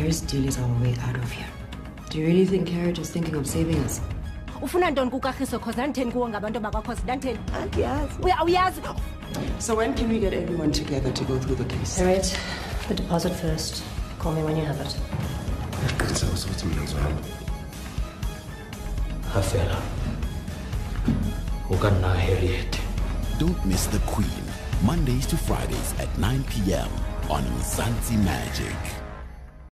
Carrie's deal is our way out of here. Do you really think Carrot is thinking of saving us? ufuna ntoni kukarhiso kuwo ngabantu Yes. So when can we get everyone together to go through the case? Harriet, the deposit first. Call me when you have it. Ngiqiniseka ukuthi mina ngizohamba. ha fela harriet Don't miss The Queen, Mondays to Fridays at 9 p.m. on Mzansi Magic.